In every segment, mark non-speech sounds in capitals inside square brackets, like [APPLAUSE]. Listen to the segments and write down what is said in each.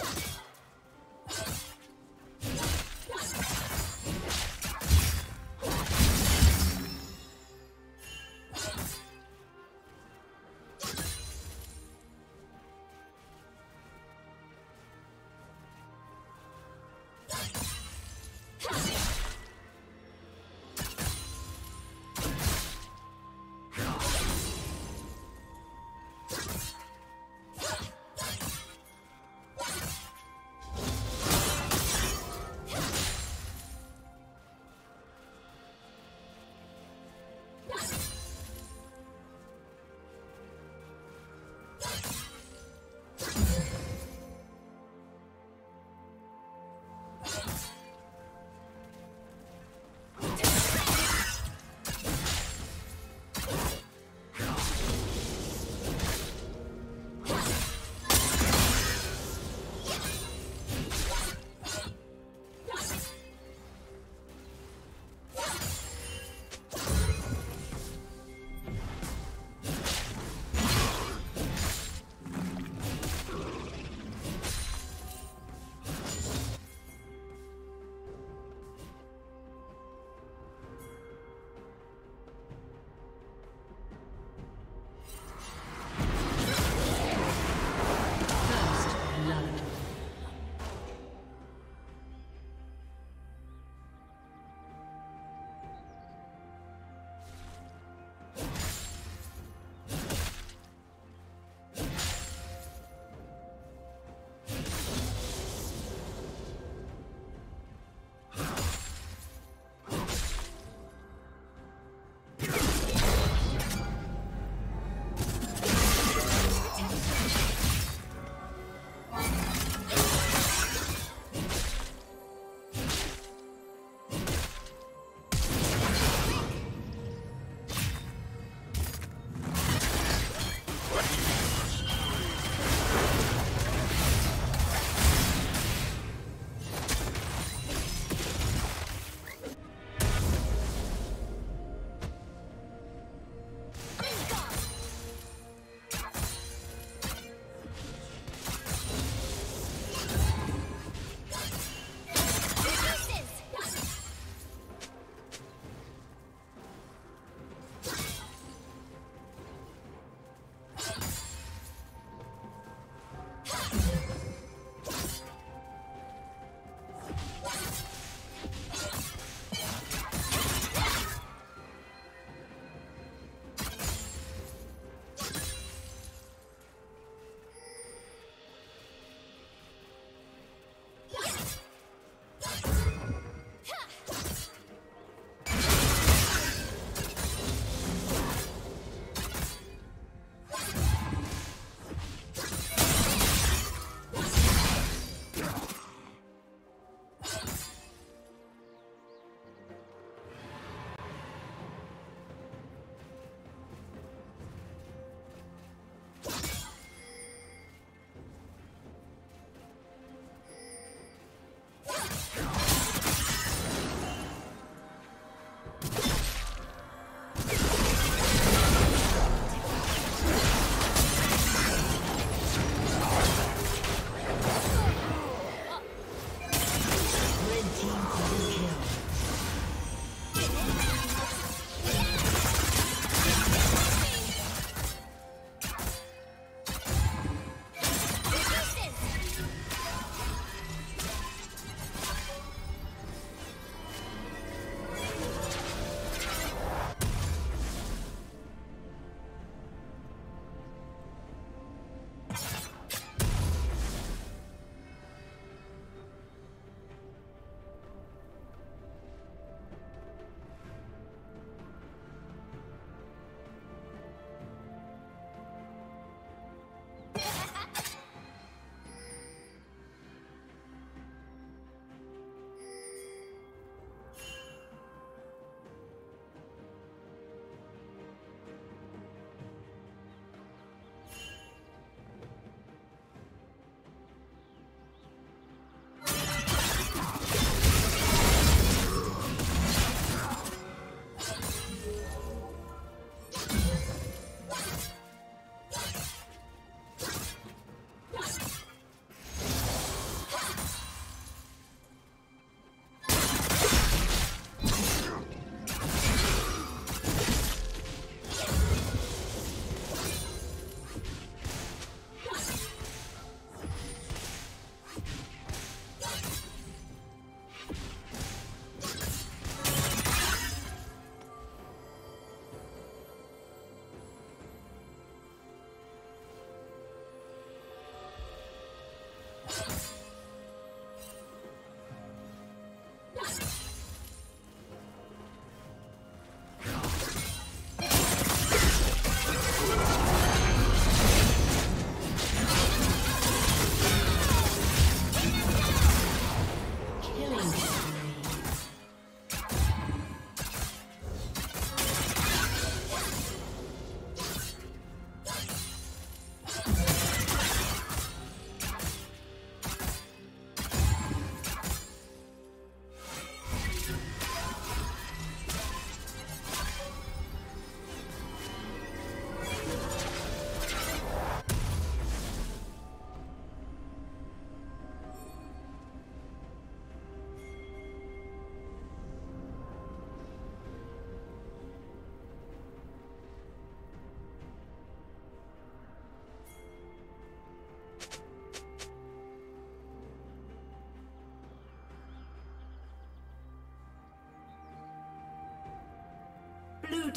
you [LAUGHS]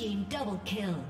team double kill.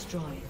Destroyed.